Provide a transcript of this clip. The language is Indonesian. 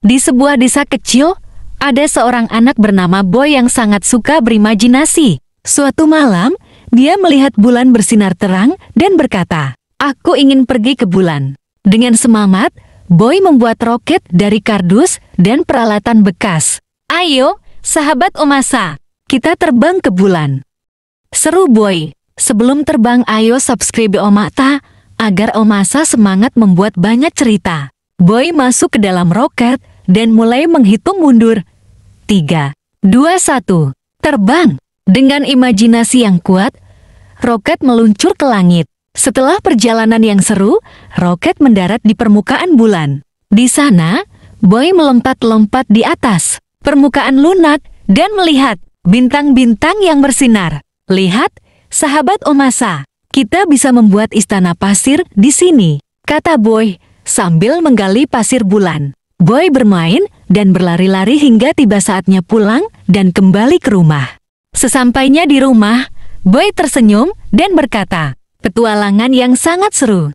Di sebuah desa kecil, ada seorang anak bernama Boy yang sangat suka berimajinasi. Suatu malam, dia melihat bulan bersinar terang dan berkata, Aku ingin pergi ke bulan. Dengan semangat, Boy membuat roket dari kardus dan peralatan bekas. Ayo, sahabat Omasa, kita terbang ke bulan. Seru Boy, sebelum terbang ayo subscribe Omata agar Omasa semangat membuat banyak cerita. Boy masuk ke dalam roket dan mulai menghitung mundur. 3, 2, 1, terbang. Dengan imajinasi yang kuat, roket meluncur ke langit. Setelah perjalanan yang seru, roket mendarat di permukaan bulan. Di sana, Boy melompat-lompat di atas permukaan lunak dan melihat bintang-bintang yang bersinar. Lihat, sahabat Omasa, kita bisa membuat istana pasir di sini, kata Boy sambil menggali pasir bulan. Boy bermain dan berlari-lari hingga tiba saatnya pulang dan kembali ke rumah. Sesampainya di rumah, Boy tersenyum dan berkata, petualangan yang sangat seru.